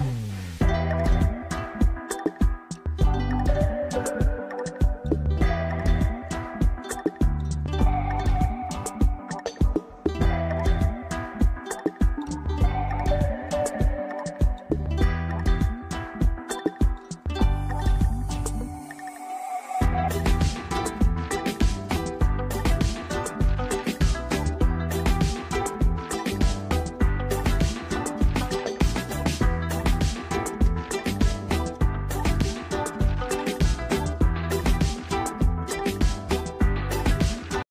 Mm-hmm.